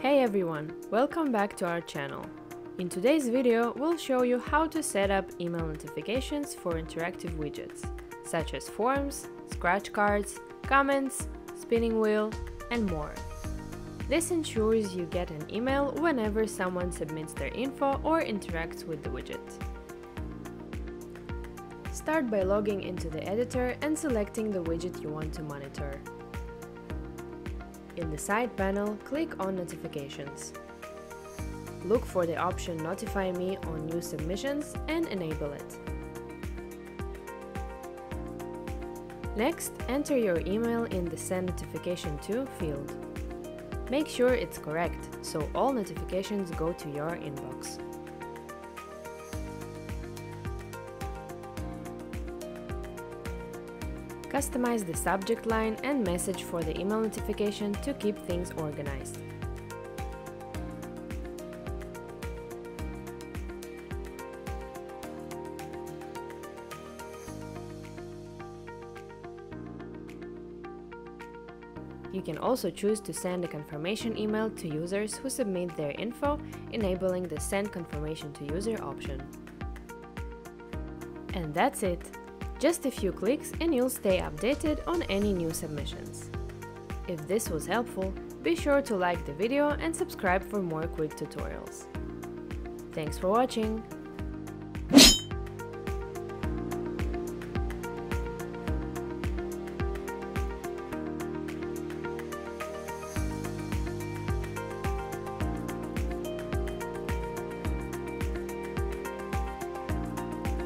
Hey everyone, welcome back to our channel. In today's video, we'll show you how to set up email notifications for interactive widgets, such as forms, scratch cards, comments, spinning wheel, and more. This ensures you get an email whenever someone submits their info or interacts with the widget. Start by logging into the editor and selecting the widget you want to monitor. In the side panel, click on Notifications. Look for the option Notify me on new submissions and enable it. Next, enter your email in the Send Notification to field. Make sure it's correct, so all notifications go to your inbox. Customize the subject line and message for the email notification to keep things organized. You can also choose to send a confirmation email to users who submit their info, enabling the Send Confirmation to User option. And that's it! Just a few clicks and you'll stay updated on any new submissions. If this was helpful, be sure to like the video and subscribe for more quick tutorials. Thanks for watching!